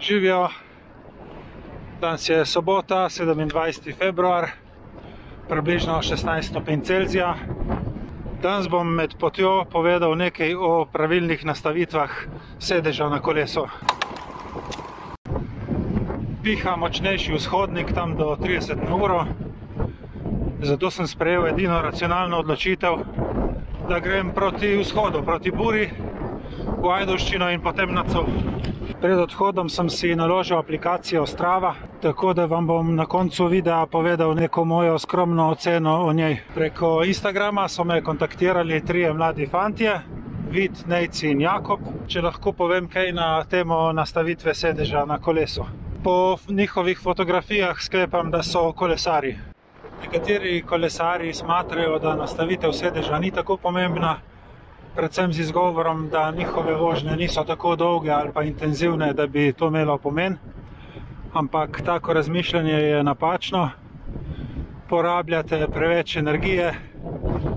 Živijo, danes je sobota, 27. februar, približno 16 stopinj Celzija. Danes bom med potjo povedal nekaj o pravilnih nastavitvah sedeža na kolesu. Piha močnejši vzhodnik, tam do 30 na uro, zato sem sprejel edino racionalno odločitev, da grem proti vzhodu, proti buri, v Ajdoščino in potem na Cov. Pred odhodom sem si naložil aplikacijo Strava, tako da vam bom na koncu videa povedal neko mojo skromno oceno o njej. Preko Instagrama so me kontaktirali trije mladi fantje, Vid, Nejci in Jakob, če lahko povem kaj na temo nastavitve sedeža na kolesu. Po njihovih fotografijah sklepam, da so kolesari. Nekateri kolesari smatrajo, da nastavitev sedeža ni tako pomembna, predvsem z izgovorom, da njihove vožnje niso tako dolge ali pa intenzivne, da bi to imelo pomen. Ampak tako razmišljanje je napačno. Porabljate preveč energije,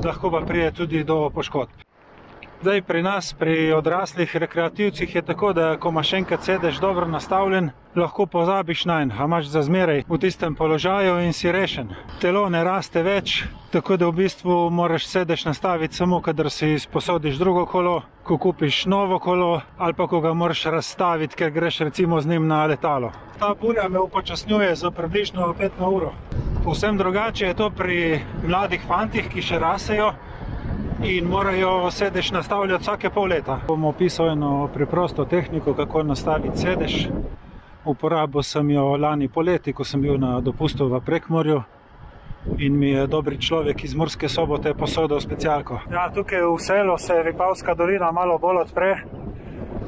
lahko pa prije tudi do poškodb. Zdaj pri nas, pri odraslih rekreativcih je tako, da ko imaš enkrat sedeš dobro nastavljen, lahko pozabiš na en, a imaš za zmeraj v tistem položaju in si rešen. Telo ne raste več, tako da v bistvu moraš sedež nastaviti samo, kadar si sposodiš drugo kolo, ko kupiš novo kolo ali pa ko ga moraš razstaviti, ker greš recimo z njim na letalo. Ta burja me upočasnjuje za približno 5 uro. Povsem drugače je to pri mladih fantih, ki še rasejo, in morajo sedež nastavljati vsake pol leta. Bom opisal eno preprosto tehniko, kako nastaviti sedež. Uporabil sem jo lani poleti, ko sem bil na dopustu v Prekmorju in mi je dobri človek iz Murske sobote posodil specialko. Ja, tukaj v selu se Vipavska dolina malo bolj odpre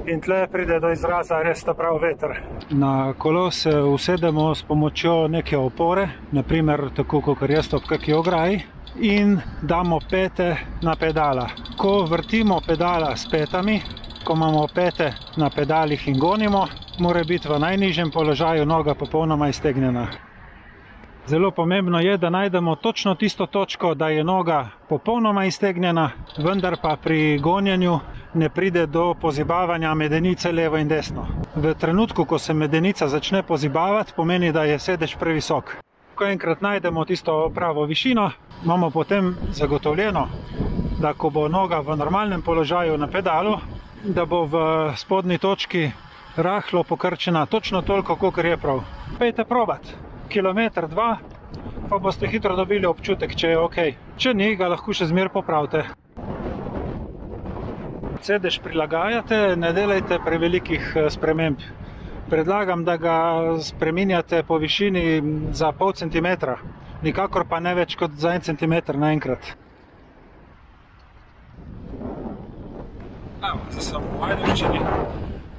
in tle pride do izraza res ta prav veter. Na kolo se usedemo s pomočjo neke opore, naprimer tako kot jaz ob kakšni ograji in damo pete na pedala. Ko vrtimo pedala s petami, ko imamo pete na pedalih in gonimo, mora biti v najnižjem položaju noga popolnoma iztegnjena. Zelo pomembno je, da najdemo točno tisto točko, da je noga popolnoma iztegnjena, vendar pa pri gonjenju ne pride do pozibavanja medenice levo in desno. V trenutku, ko se medenica začne pozibavati, pomeni, da je sedež previsok. Ko enkrat najdemo tisto pravo višino, imamo potem zagotovljeno, da ko bo noga v normalnem položaju na pedalu, da bo v spodnji točki rahlo pokrčena točno toliko, kot je prav. Pejte probat, kilometr, dva, pa boste hitro dobili občutek, če je ok. Če ni, ga lahko še zmer popravite. Sedež prilagajate, ne delajte prevelikih sprememb. Predlagam, da ga spreminjate po višini za pol centimetra nikakor pa ne več kot za en centimeter naenkrat.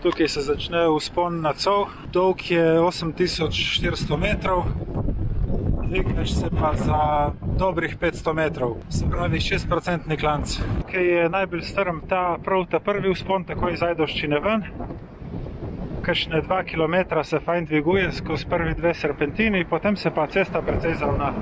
Tukaj se začne vzpon na Cov, dolg je 8400 metrov, dvigneš se pa za dobrih 500 metrov, se pravi 6% klanc. Kaj je najbolj strm, ta prav ta prvi vzpon, takoj iz Ajdoščine ven, kakšne dva kilometra se fajn dviguje skozi prvi dve serpentini, potem se pa cesta precej zravna.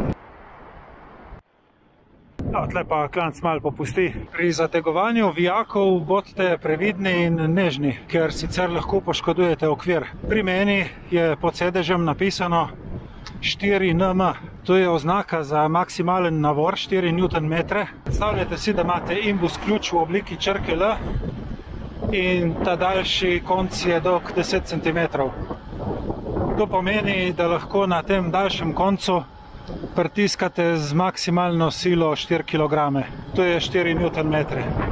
No, tle pa klanc malo popusti. Pri zategovanju vijakov bodite previdni in nežni, ker sicer lahko poškodujete okvir. Pri meni je pod sedežem napisano 4nm. To je oznaka za maksimalen navor 4 Nm. Predstavljajte si, da imate imbus ključ v obliki črke L in ta daljši konc je dolg 10 cm. To pomeni, da lahko na tem daljšem koncu pritiskate z maksimalno silo 4 kg. To je 4 Nm.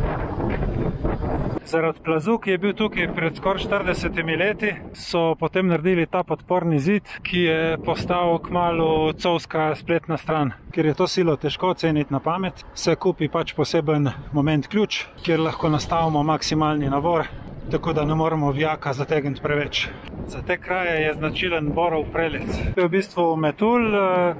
Zaradi plazu, ki je bil tukaj pred skoraj 40 leti, so potem naredili ta podporni zid, ki je postal kmalo covska spletna stran. Ker je to silo težko oceniti na pamet, se kupi pač poseben moment ključ, kjer lahko nastavimo maksimalni navor, tako da ne moremo vijaka zategniti preveč. Za te kraje je značilen borov prelec. To je v bistvu metul,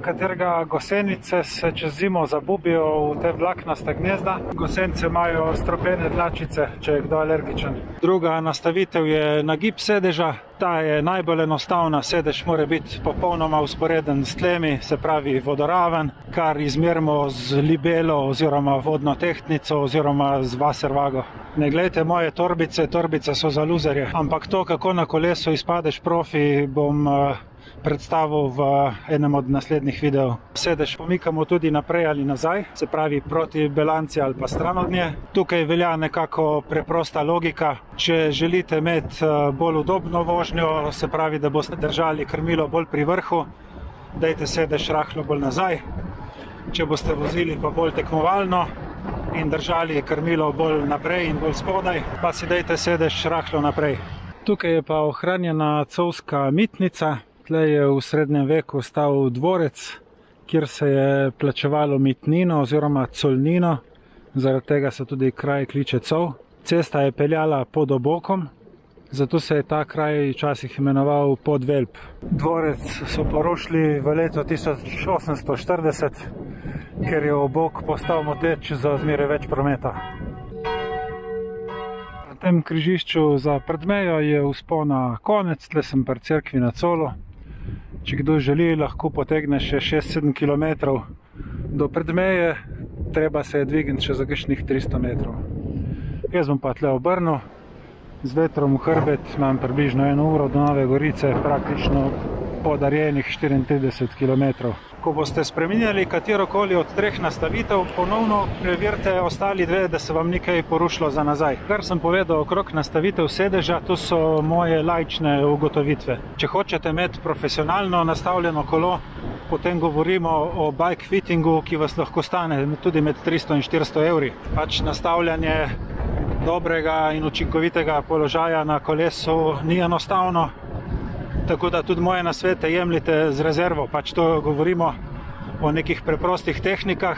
katerega gosenice se čez zimo zabubijo v te vlaknaste gnezda. Gosence imajo stropene dlačice, če je kdo alergičen. Druga nastavitev je nagib sedeža. Ta je najbolj enostavna, sedež mora biti popolnoma usporeden s tlemi, se pravi vodoraven, kar izmerimo z libelo oziroma vodno tehtnico oziroma z vaservago. Ne gledajte moje torbice, torbice so za luzerje, ampak to, kako na kolesu izpadeš profi, bom uh, predstavil v enem od naslednjih videov. Sedež pomikamo tudi naprej ali nazaj, se pravi proti bilanci ali pa stran od nje. Tukaj velja nekako preprosta logika. Če želite imeti uh, bolj udobno vožnjo, se pravi, da boste držali krmilo bolj pri vrhu, dajte sedež rahlo bolj nazaj. Če boste vozili pa bolj tekmovalno in držali krmilo bolj naprej in bolj spodaj, pa si dajte sedež rahlo naprej. Tukaj je pa ohranjena covska mitnica. Tle je v srednjem veku stal dvorec, kjer se je plačevalo mitnino oziroma colnino, zaradi tega se tudi kraj kliče Cov. Cesta je peljala pod obokom, zato se je ta kraj včasih imenoval Podvelp. Dvorec so porušili v letu 1840, ker je obok postal moteč za zmeraj več prometa. Na tem križišču za predmejo je vzpona konec, tle sem pri cerkvi na Colo. Če kdo želi, lahko potegne še 6-7 km do predmeje, treba se je dvigniti še za kakšnih 300 metrov. Jaz bom pa tle obrnil, z vetrom v hrbet imam približno eno uro do Nove Gorice, praktično podarjenih 34 km. Ko boste spremenjali katerokoli od treh nastavitev, ponovno preverite ostali dve, da se vam ni kaj porušilo za nazaj. Kar sem povedal okrog nastavitev sedeža, to so moje lajčne ugotovitve. Če hočete imeti profesionalno nastavljeno kolo, potem govorimo o bike fittingu, ki vas lahko stane tudi med 300 in 400 evri. Pač nastavljanje dobrega in učinkovitega položaja na kolesu ni enostavno, tako da tudi moje nasvete jemljite z rezervo. Pač to govorimo o nekih preprostih tehnikah,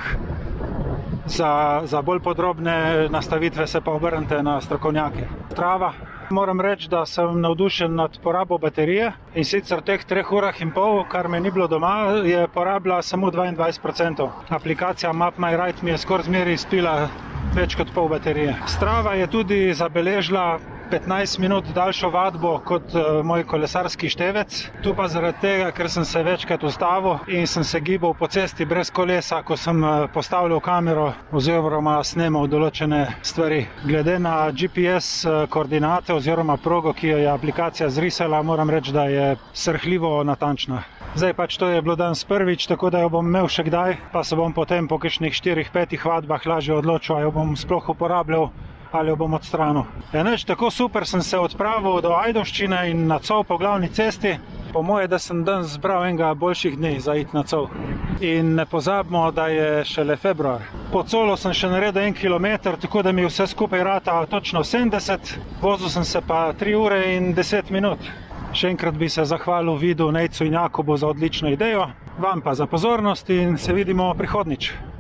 za, za bolj podrobne nastavitve se pa obrnite na strokovnjake. Trava. Moram reči, da sem navdušen nad porabo baterije in sicer v teh treh urah in pol, kar me ni bilo doma, je porabila samo 22%. Aplikacija Map My Ride mi je skoraj zmeri izpila več kot pol baterije. Strava je tudi zabeležila 15 minut daljšo vadbo kot uh, moj kolesarski števec. Tu pa zaradi tega, ker sem se večkrat ustavil in sem se gibal po cesti brez kolesa, ko sem uh, postavljal kamero oziroma snemal določene stvari. Glede na GPS uh, koordinate oziroma progo, ki jo je aplikacija zrisala, moram reči, da je srhljivo natančna. Zdaj pač to je bilo danes prvič, tako da jo bom imel še kdaj, pa se bom potem po kakšnih 4-5 vadbah lažje odločil, ali jo bom sploh uporabljal ali jo bom odstranil. Enač, tako super sem se odpravil do Ajdovščine in na Cov po glavni cesti. Po moje, da sem danes zbral enega boljših dni za iti na Cov. In ne pozabimo, da je šele februar. Po Colo sem še naredil en kilometr, tako da mi vse skupaj rata točno 70, vozil sem se pa 3 ure in 10 minut. Še enkrat bi se zahvalil vidu Nejcu in Jakobu za odlično idejo, vam pa za pozornost in se vidimo prihodnič.